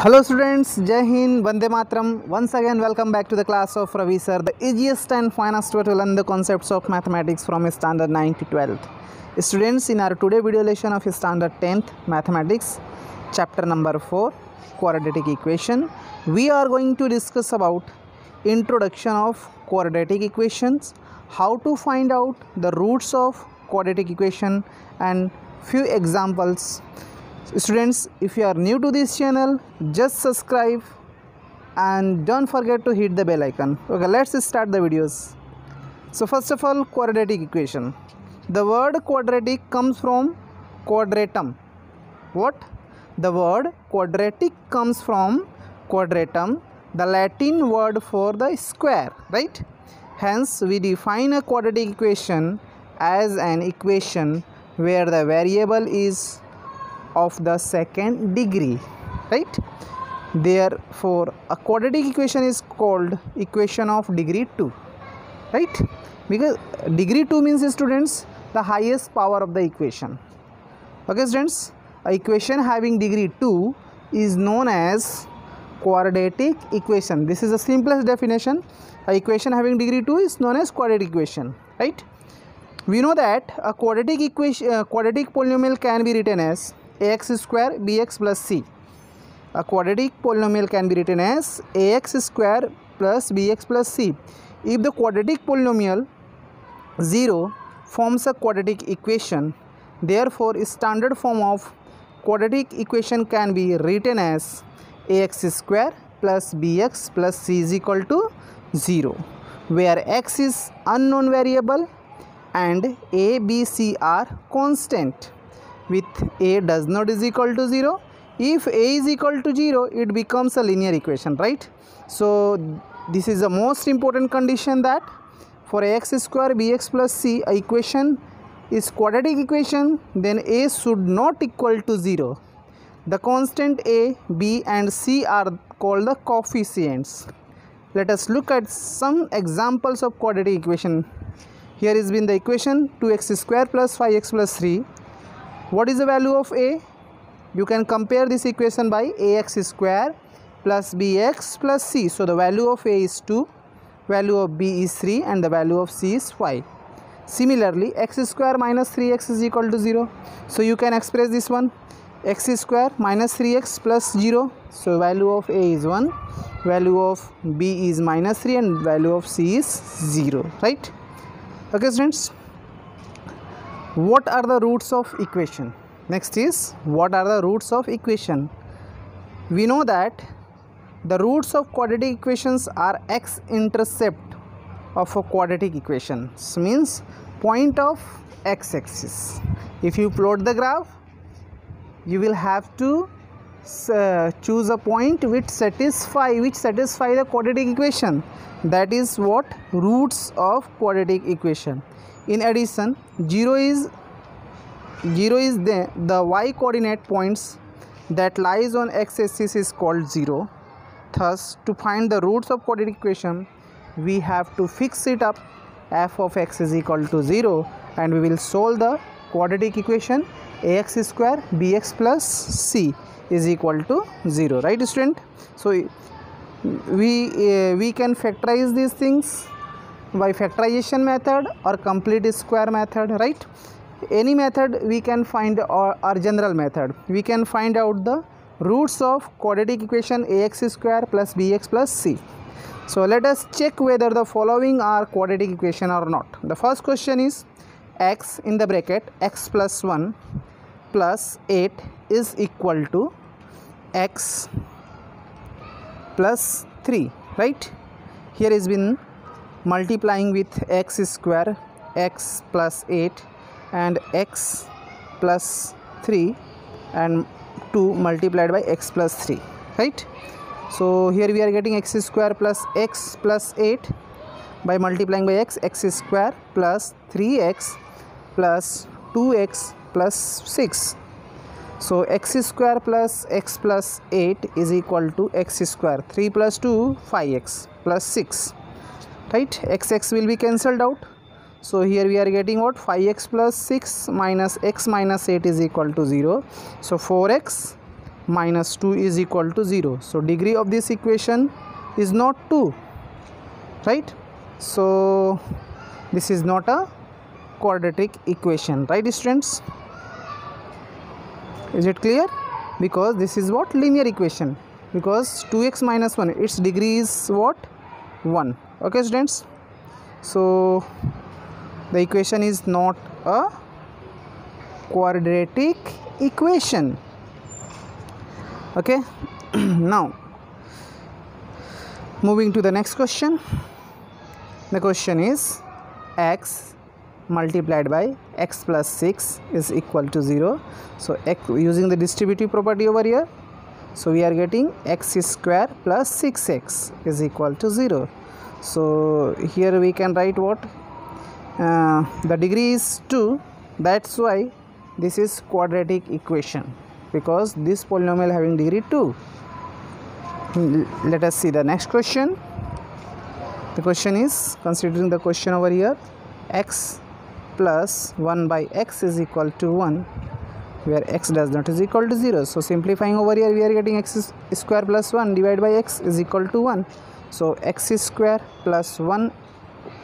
Hello students, Jai Hind, Vande Matram. Once again, welcome back to the class of Ravi sir, the easiest and finest way to learn the concepts of mathematics from standard 9 to 12th. Students, in our today video lesson of standard 10th mathematics, chapter number 4, quadratic equation, we are going to discuss about introduction of quadratic equations, how to find out the roots of quadratic equation and few examples students if you are new to this channel just subscribe and don't forget to hit the bell icon. Okay let's start the videos. So first of all quadratic equation. The word quadratic comes from quadratum. What? The word quadratic comes from quadratum the latin word for the square right? Hence we define a quadratic equation as an equation where the variable is of the second degree right? Therefore a quadratic equation is called equation of degree 2 right? Because degree 2 means students the highest power of the equation. Okay students a equation having degree 2 is known as quadratic equation. This is the simplest definition. A equation having degree 2 is known as quadratic equation right? We know that a quadratic equation uh, quadratic polynomial can be written as a x square b x plus c a quadratic polynomial can be written as a x square plus b x plus c if the quadratic polynomial zero forms a quadratic equation therefore standard form of quadratic equation can be written as a x square plus b x plus c is equal to zero where x is an variable and a b c are constant with a does not is equal to 0 if a is equal to 0 it becomes a linear equation right? So this is the most important condition that for ax square bx plus c equation is quadratic equation then a should not equal to 0 the constant a b and c are called the coefficients. Let us look at some examples of quadratic equation. Here is been the equation 2x square plus 5x plus 3 what is the value of a? You can compare this equation by ax square plus bx plus c. So the value of a is 2 value of b is 3 and the value of c is 5 similarly x square minus 3x is equal to 0 so you can express this one. X square minus 3x plus 0 so value of a is 1 value of b is minus 3 and value of c is 0 right? Okay students what are the roots of equation? Next is what are the roots of equation? We know that the roots of quadratic equations are x intercept of a quadratic equation. Means point of x axis if you plot the graph you will have to uh, choose a point which satisfy which satisfy the quadratic equation. That is what roots of quadratic equation in addition 0 is 0 is the, the y coordinate points that lies on x axis is called 0 thus to find the roots of quadratic equation we have to fix it up. F of x is equal to 0 and we will solve the quadratic equation ax square bx plus c is equal to 0 right student? So we uh, we can factorize these things by factorization method or complete square method right? Any method we can find or, or general method. We can find out the roots of quadratic equation ax square plus bx plus c. So let us check whether the following are quadratic equation or not. The first question is x in the bracket x plus 1 plus 8 is equal to x plus 3 right? Here is been multiplying with x square x plus 8 and x plus 3 and 2 multiplied by x plus 3 right? So here we are getting x square plus x plus 8 by multiplying by x x square plus 3x plus 2x plus 6 so x square plus x plus 8 is equal to x square 3 plus 2 5x plus 6 right? X x will be cancelled out. So here we are getting what? 5x plus 6 minus x minus 8 is equal to 0 so 4x minus 2 is equal to 0 so degree of this equation is not 2 right? So this is not a quadratic equation. Right students? Is it clear? Because this is what? linear equation. Because 2x minus 1 its degree is what? 1 okay students. So the equation is not a quadratic equation. Okay? Now moving to the next question. The question is x multiplied by x plus 6 is equal to 0 so x, using the distributive property over here. So we are getting x square plus 6x is equal to 0 so here we can write what? Uh, the degree is 2 that's why this is quadratic equation. Because this polynomial having degree 2 let us see the next question. The question is considering the question over here x plus 1 by x is equal to 1 where x does not is equal to 0 so simplifying over here we are getting x square plus 1 divided by x is equal to 1 so x is square plus 1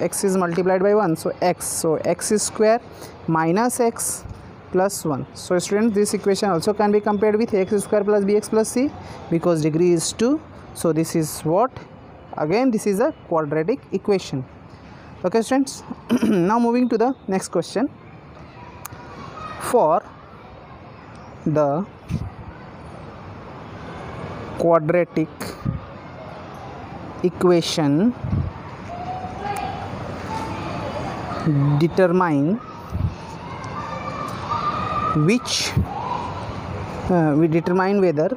x is multiplied by 1 so x. So x is square minus x plus 1 so students this equation also can be compared with x square plus bx plus c because degree is 2 so this is what? Again this is a quadratic equation. Okay students. Now moving to the next question. For the quadratic equation determine which uh, we determine whether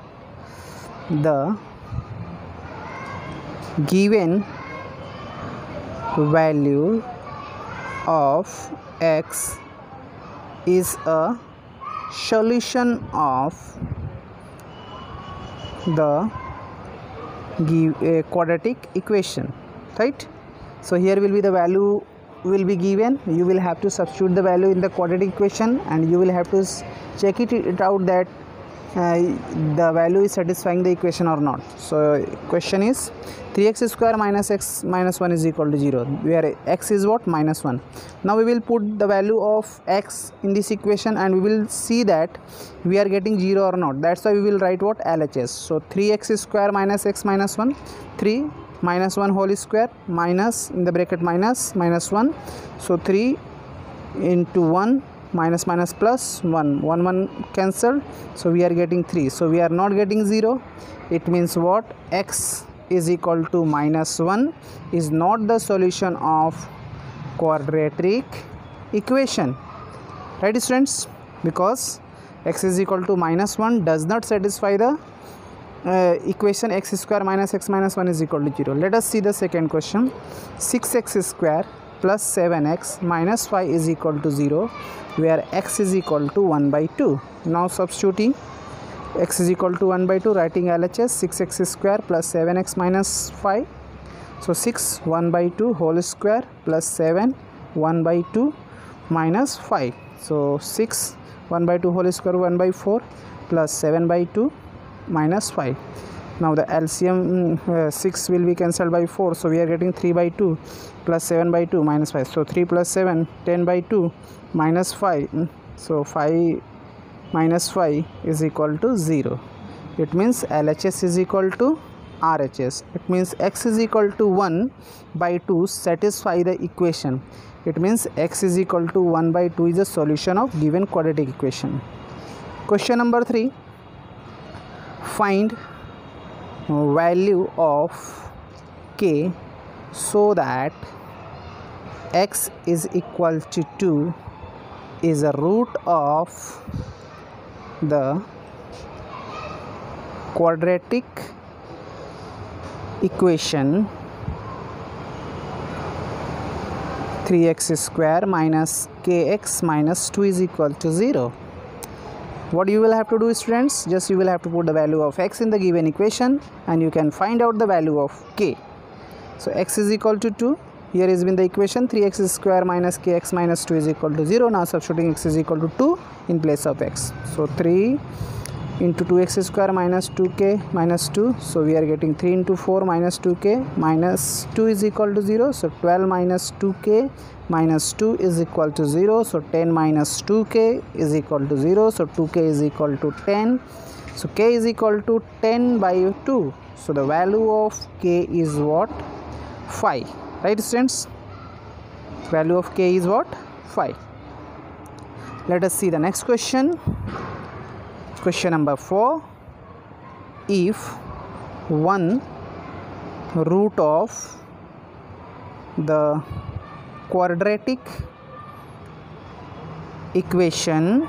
the given value of x is a solution of the give a quadratic equation right? So here will be the value will be given. You will have to substitute the value in the quadratic equation and you will have to check it, it out that the value is satisfying the equation or not. So question is 3x square minus x minus 1 is equal to 0 where x is what? Minus 1 now we will put the value of x in this equation and we will see that we are getting 0 or not. That's why we will write what? LHS so 3x square minus x minus 1 3 minus 1 whole square minus in the bracket minus minus 1 so 3 into 1 minus minus plus 1 1 1 cancelled. So we are getting 3 so we are not getting 0 it means what? X is equal to minus 1 is not the solution of quadratic equation. Right students? Because x is equal to minus 1 does not satisfy the uh, equation x square minus x minus 1 is equal to 0 let us see the second question. 6x square plus 7x minus 5 is equal to 0 where x is equal to 1 by 2 now substituting x is equal to 1 by 2 writing LHS 6x square plus 7x minus 5 so 6 1 by 2 whole square plus 7 1 by 2 minus 5 so 6 1 by 2 whole square 1 by 4 plus 7 by 2 minus 5 now the LCM uh, 6 will be cancelled by 4 so we are getting 3 by 2 plus 7 by 2 minus 5 so 3 plus 7 10 by 2 minus 5 so 5 minus 5 is equal to 0 it means LHS is equal to RHS it means x is equal to 1 by 2 satisfy the equation. It means x is equal to 1 by 2 is a solution of given quadratic equation. Question number 3 find value of k so that x is equal to 2 is a root of the quadratic equation 3x square minus kx minus 2 is equal to 0 what you will have to do students just you will have to put the value of x in the given equation and you can find out the value of k. So x is equal to 2 here has been the equation. 3x square minus kx minus 2 is equal to 0 now substituting x is equal to 2 in place of x. So 3 into 2x square minus 2k minus 2 so we are getting 3 into 4 minus 2k minus 2 is equal to 0 so 12 minus 2k minus 2 is equal to 0 so 10 minus 2k is equal to 0 so 2k is equal to 10 so k is equal to 10 by 2 so the value of k is what? 5 right students? Value of k is what? 5 let us see the next question question number 4 if one root of the quadratic equation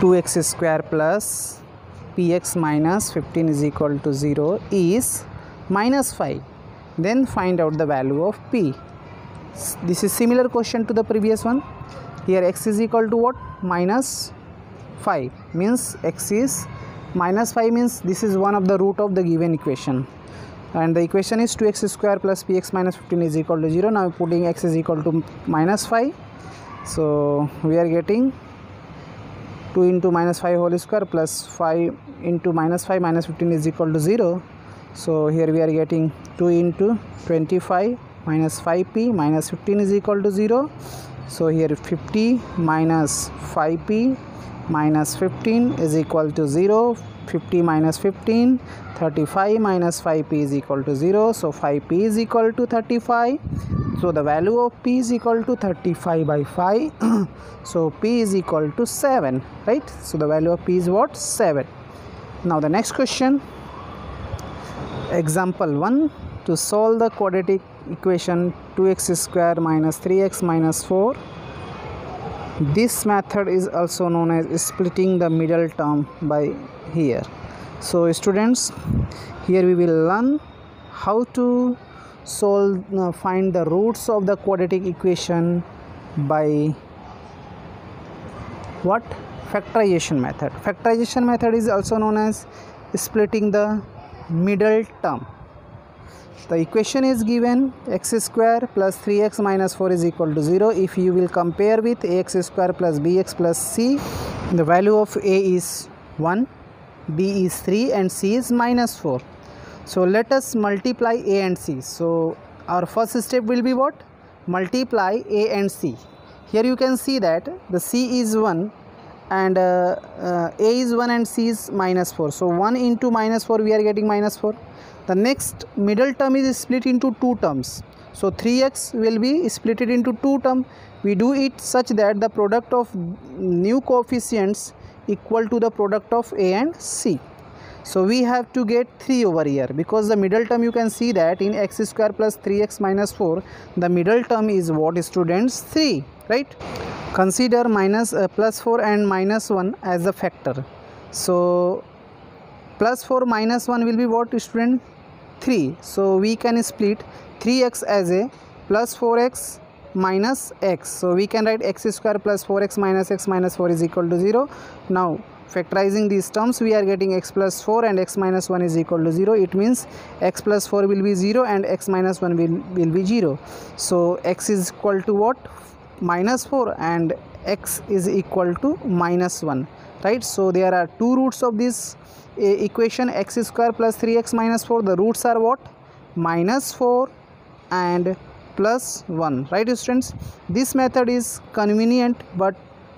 two x square plus px minus 15 is equal to 0 is minus 5 then find out the value of p. This is similar question to the previous one here x is equal to what? Minus 5 means x is minus 5 means this is one of the root of the given equation. And the equation is 2x square plus px minus 15 is equal to 0 now putting x is equal to minus 5 so we are getting 2 into minus 5 whole square plus 5 into minus 5 minus 15 is equal to 0 so here we are getting 2 into 25 minus 5p minus 15 is equal to 0 so here 50 minus 5p minus 15 is equal to 0 50 minus 15 35 minus 5p is equal to 0 so 5p is equal to 35 so the value of p is equal to 35 by 5 so p is equal to 7 right? So the value of p is what? 7 now the next question. Example 1 to solve the quadratic equation 2x square minus 3x minus 4 this method is also known as splitting the middle term by here. So students here we will learn how to solve uh, find the roots of the quadratic equation by what? Factorization method. Factorization method is also known as splitting the middle term the equation is given x square plus 3x minus 4 is equal to 0 if you will compare with ax square plus bx plus c the value of a is 1 b is 3 and c is minus 4 so let us multiply a and c. So our first step will be what? Multiply a and c. Here you can see that the c is 1 and uh, uh, a is 1 and c is minus 4 so 1 into minus 4 we are getting minus 4 the next middle term is split into two terms. So 3x will be split into two term. We do it such that the product of new coefficients equal to the product of a and c. So we have to get 3 over here because the middle term you can see that in x square plus 3x minus 4 the middle term is what students 3 right? Consider minus uh, plus 4 and minus 1 as a factor. So plus 4 minus 1 will be what student 3 so we can split 3x as a plus 4x minus x. So we can write x square plus 4x minus x minus 4 is equal to 0 now factorizing these terms we are getting x plus 4 and x minus 1 is equal to 0 it means x plus 4 will be 0 and x minus 1 will, will be 0 so x is equal to what? Minus 4 and x is equal to minus 1 right? So there are two roots of this eh, equation x square plus 3x minus 4 the roots are what? Minus 4 and plus 1 right students? This method is convenient but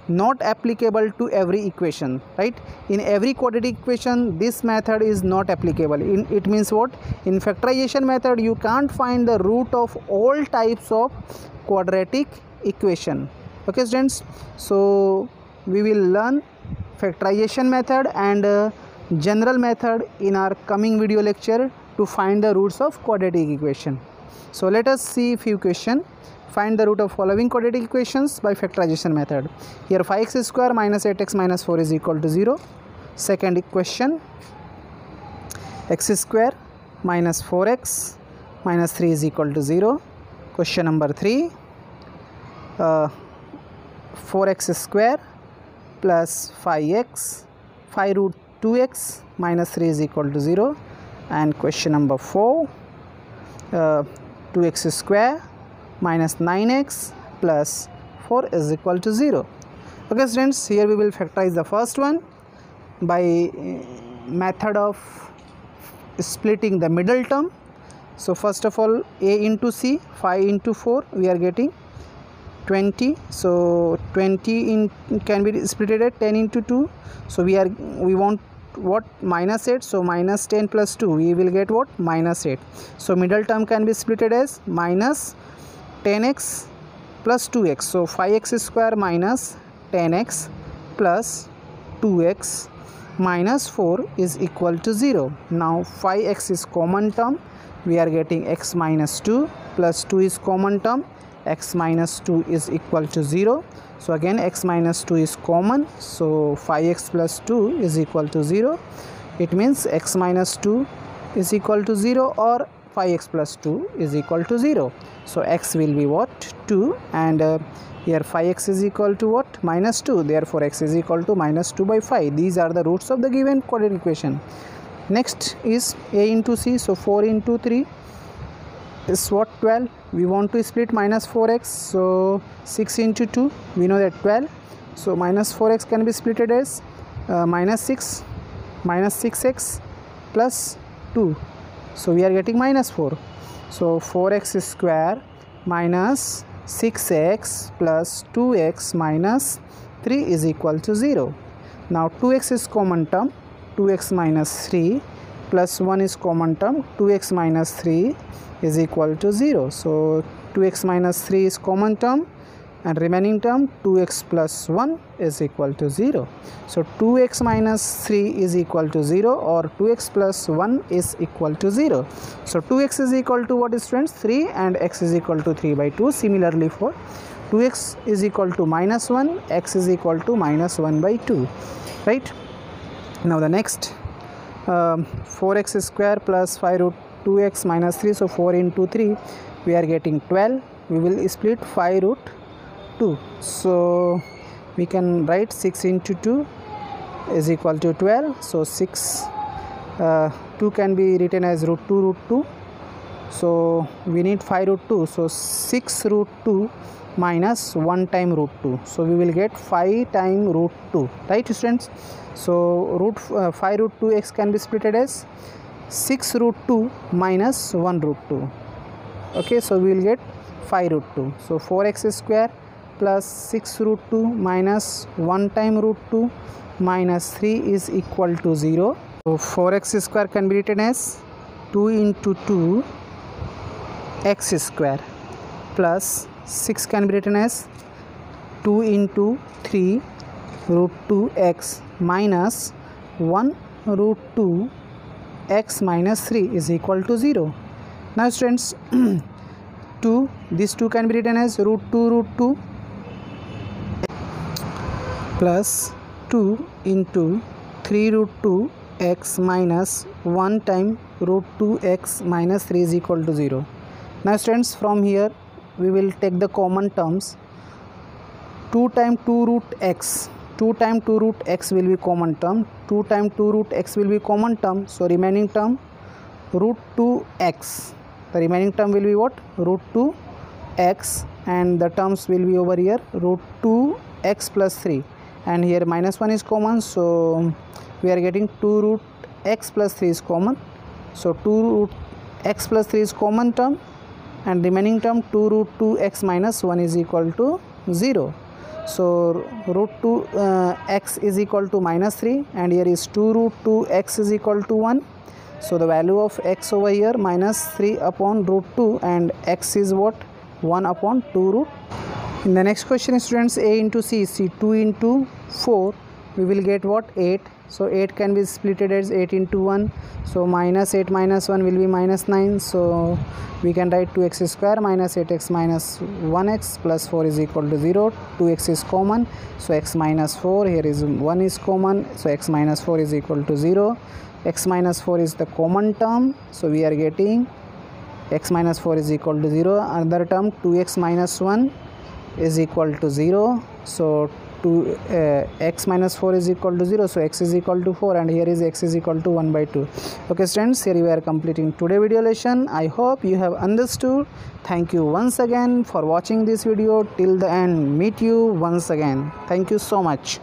not applicable to every equation right? In every quadratic equation this method is not applicable. In it means what? In factorization method you can't find the root of all types of quadratic equation. Okay students? So we will learn factorization method and uh, general method in our coming video lecture to find the roots of quadratic equation. So let us see few question. Find the root of following quadratic equations by factorization method. Here 5x square minus 8x minus 4 is equal to 0. Second equation x square minus 4x minus 3 is equal to 0. Question number 3 uh, 4x square plus 5x 5 root 2x minus 3 is equal to 0 and question number 4 uh, 2x square minus 9x plus 4 is equal to 0 okay students here we will factorize the first one by uh, method of splitting the middle term. So first of all a into c 5 into 4 we are getting 20 so 20 in can be split at 10 into 2 so we are we want what? Minus 8 so minus 10 plus 2 we will get what? Minus 8 so middle term can be split as minus 10x plus 2x so 5x square minus 10x plus 2x minus 4 is equal to 0 now 5x is common term. We are getting x minus 2 plus 2 is common term x minus 2 is equal to 0 so again x minus 2 is common. So 5x plus 2 is equal to 0 it means x minus 2 is equal to 0 or 5x plus 2 is equal to 0 so x will be what? 2 and uh, here 5x is equal to what? minus 2 therefore x is equal to minus 2 by 5 these are the roots of the given quadratic equation. Next is a into c. So 4 into 3 is what 12 we want to split minus 4x so 6 into 2 we know that 12 so minus 4x can be split as uh, minus 6 minus 6x plus 2 so we are getting minus 4 so 4x square minus 6x plus 2x minus 3 is equal to 0 now 2x is common term 2x minus 3 plus 1 is common term 2x minus 3 is equal to 0 so 2x minus 3 is common term and remaining term 2x plus 1 is equal to 0 so 2x minus 3 is equal to 0 or 2x plus 1 is equal to 0 so 2x is equal to what is students? 3 and x is equal to 3 by 2 similarly for 2x is equal to minus 1 x is equal to minus 1 by 2 right? Now the next um, 4x square plus 5 root 2x minus 3 so 4 into 3 we are getting 12 we will split 5 root 2 so we can write 6 into 2 is equal to 12 so 6 uh, 2 can be written as root 2 root 2 so we need 5 root 2 so 6 root 2 minus 1 time root 2 so we will get 5 time root 2 right students? So root uh, 5 root 2 x can be split as 6 root 2 minus 1 root 2 okay so we will get 5 root 2 so 4x square plus 6 root 2 minus 1 time root 2 minus 3 is equal to 0 so 4x square can be written as 2 into 2 x square plus 6 can be written as 2 into 3 root 2 x minus 1 root 2 x minus 3 is equal to 0 now students 2 this 2 can be written as root 2 root 2 plus 2 into 3 root 2 x minus 1 time root 2 x minus 3 is equal to 0 now students from here we will take the common terms. 2 times 2 root x 2 times 2 root x will be common term 2 times 2 root x will be common term so remaining term root 2 x. The remaining term will be what? Root 2 x and the terms will be over here root 2 x plus 3 and here minus 1 is common so we are getting 2 root x plus 3 is common. So 2 root x plus 3 is common term and remaining term 2 root 2 x minus 1 is equal to 0 so root 2 uh, x is equal to minus 3 and here is 2 root 2 x is equal to 1 so the value of x over here minus 3 upon root 2 and x is what? 1 upon 2 root. In the next question students a into c c 2 into 4 we will get what? 8 so 8 can be split as 8 into 1 so minus 8 minus 1 will be minus 9 so we can write 2x square minus 8x minus 1x plus 4 is equal to 0 2x is common. So x minus 4 here is 1 is common. So x minus 4 is equal to 0 x minus 4 is the common term. So we are getting x minus 4 is equal to 0 another term 2x minus 1 is equal to 0 so 2 uh, x minus 4 is equal to 0 so x is equal to 4 and here is x is equal to 1 by 2 okay students here we are completing today video lesson. I hope you have understood. Thank you once again for watching this video. Till the end meet you once again. Thank you so much